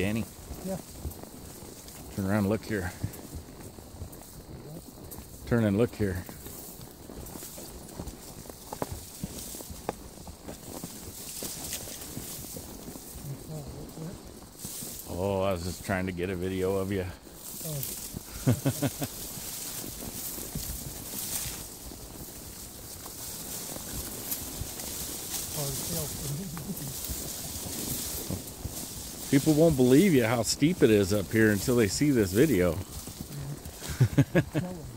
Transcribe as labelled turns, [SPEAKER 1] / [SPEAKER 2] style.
[SPEAKER 1] Danny.
[SPEAKER 2] Yeah.
[SPEAKER 1] Turn around and look here. Turn and look here. Oh, I was just trying to get a video of you.
[SPEAKER 2] Oh,
[SPEAKER 1] People won't believe you how steep it is up here until they see this video.